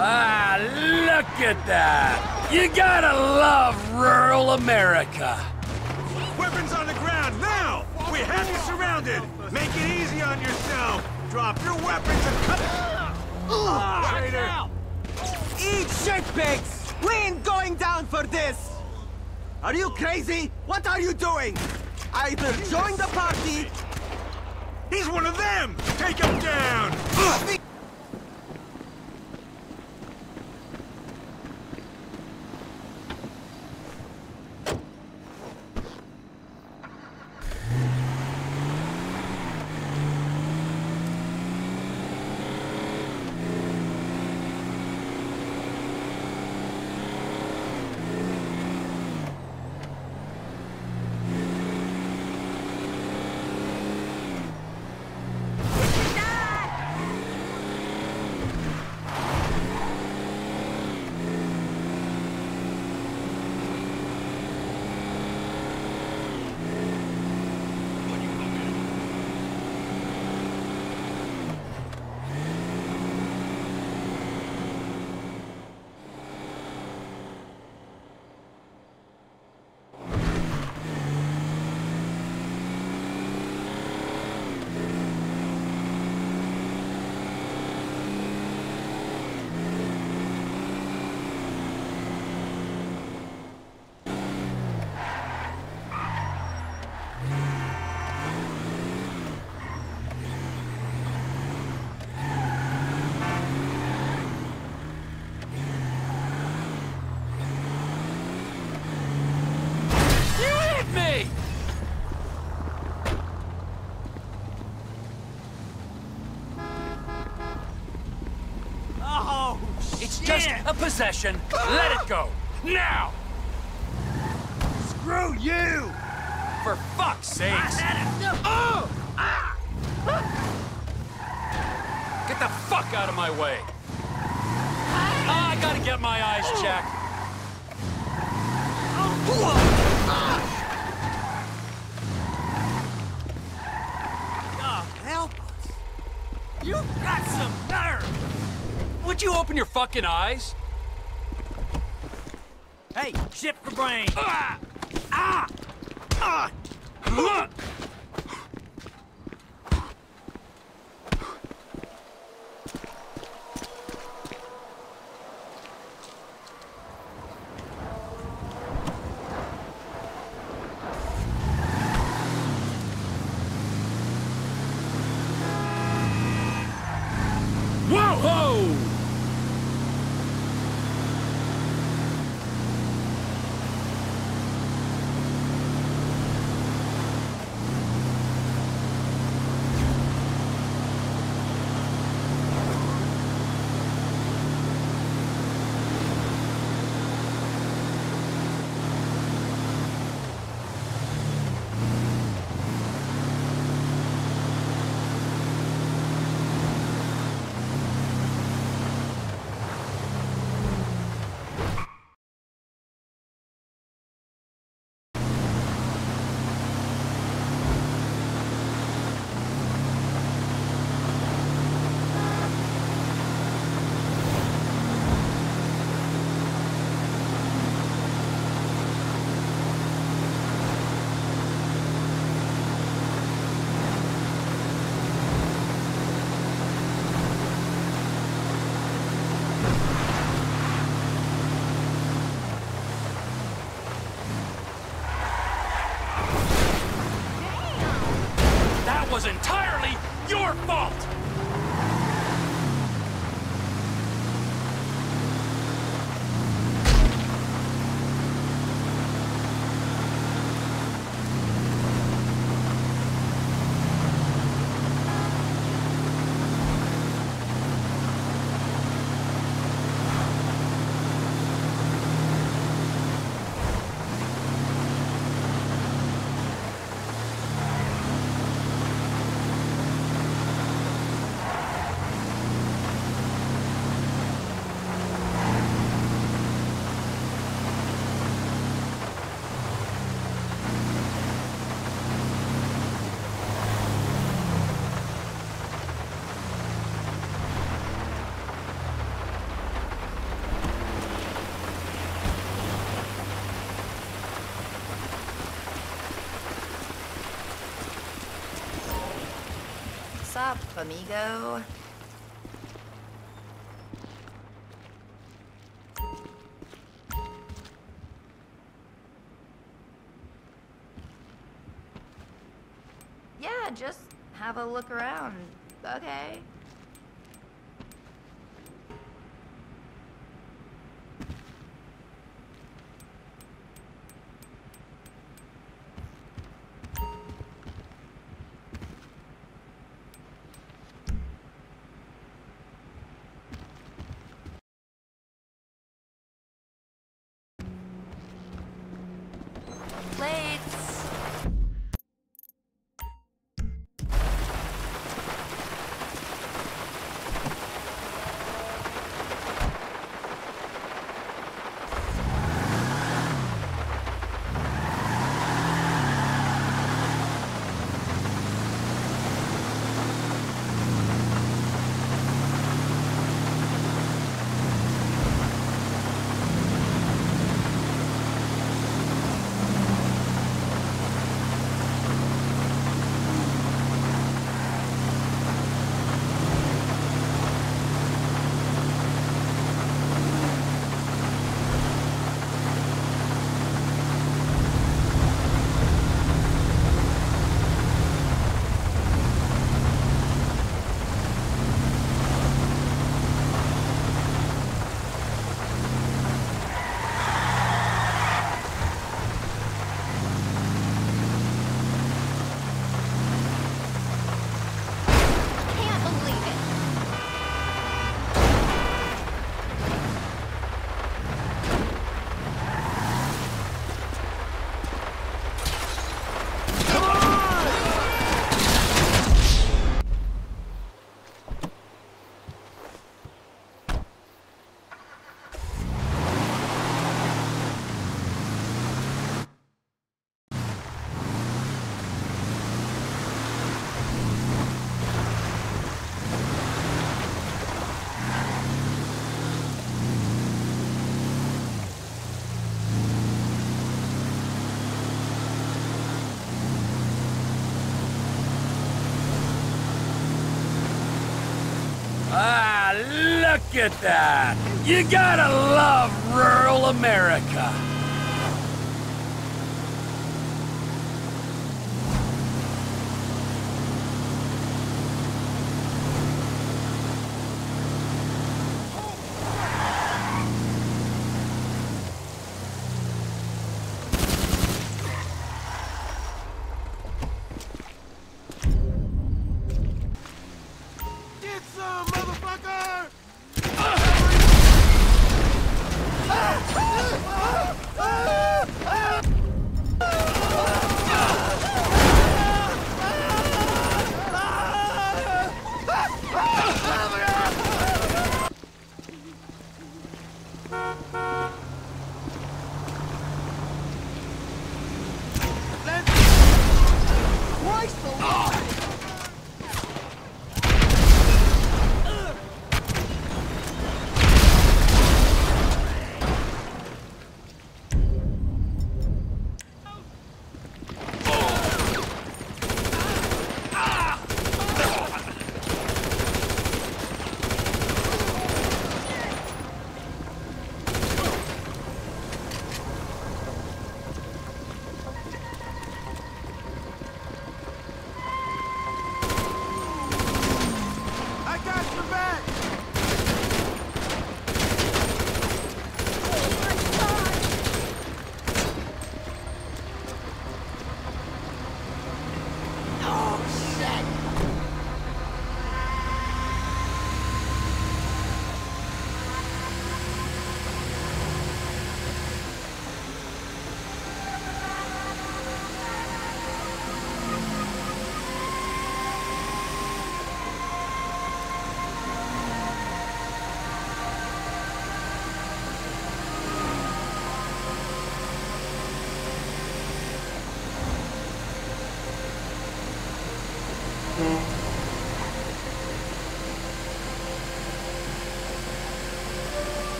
Ah, look at that! You gotta love rural America. Weapons on the ground, now! We have you surrounded! Make it easy on yourself! Drop your weapons and cut... Ah, traitor! Eat shitpigs! We ain't going down for this! Are you crazy? What are you doing? Either join the party... He's one of them! Take him down! A possession. Let it go. Now! Screw you! For fuck's sakes! Oh! Ah! Get the fuck out of my way! I gotta get my eyes checked. Oh. Ah. God, help us! You got some nerve! Would you open your fucking eyes? Hey, ship for brain! Ah! Ah! Ah! entirely your fault! Amigo. Yeah, just have a look around. Okay. Ah, look at that! You gotta love rural America! Bye.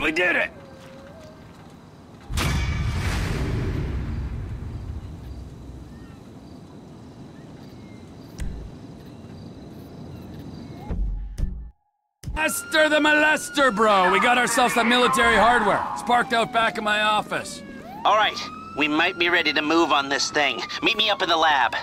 We did it! Esther the molester, bro! We got ourselves some military hardware. It's parked out back in my office. All right, we might be ready to move on this thing. Meet me up in the lab.